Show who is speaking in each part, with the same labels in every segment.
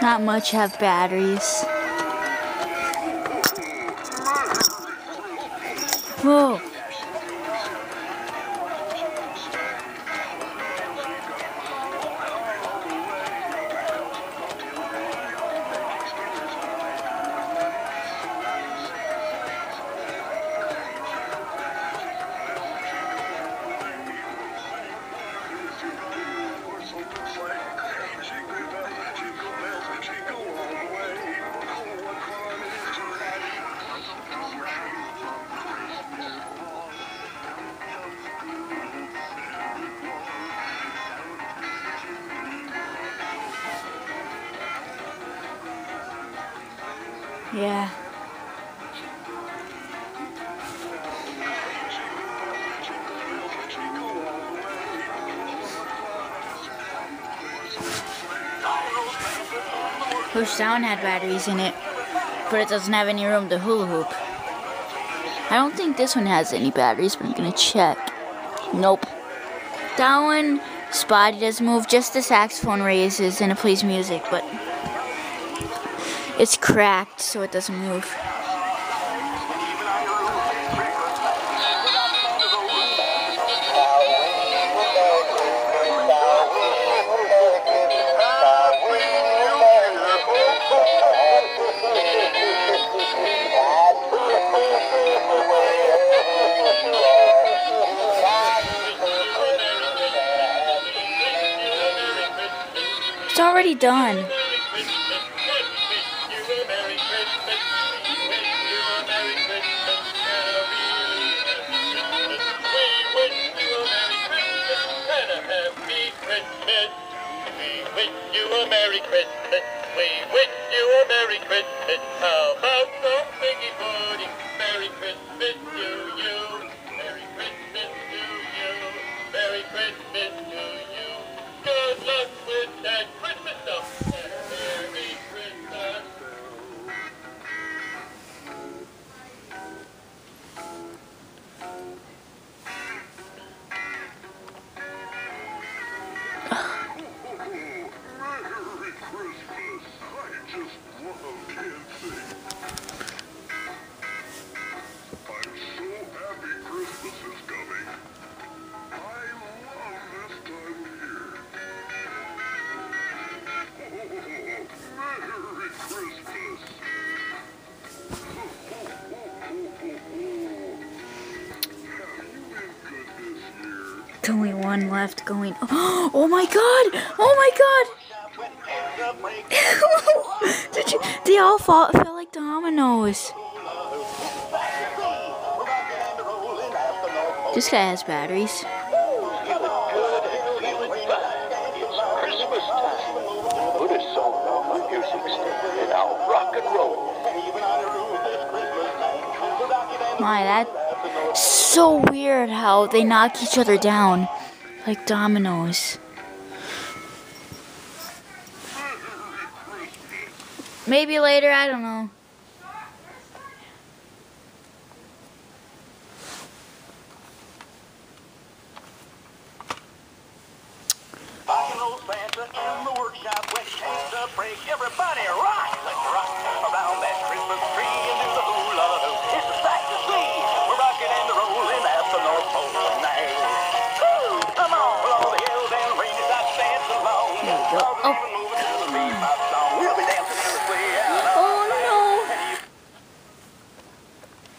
Speaker 1: not much have batteries. Whoa. Yeah. Push Down had batteries in it, but it doesn't have any room to hula hoop. I don't think this one has any batteries, but I'm gonna check. Nope. That one, Spotty doesn't move, just the saxophone raises and it plays music, but it's cracked so it doesn't move. It's already done.
Speaker 2: Wish you a Merry Christmas. We
Speaker 1: Only one left going. Oh my god! Oh my god! Did you? They all fall, fell like dominoes. This guy has batteries.
Speaker 3: My music
Speaker 1: so weird how they knock each other down like dominoes. Maybe later, I don't know.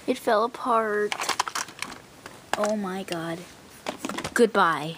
Speaker 1: It fell apart. Oh my god. Goodbye.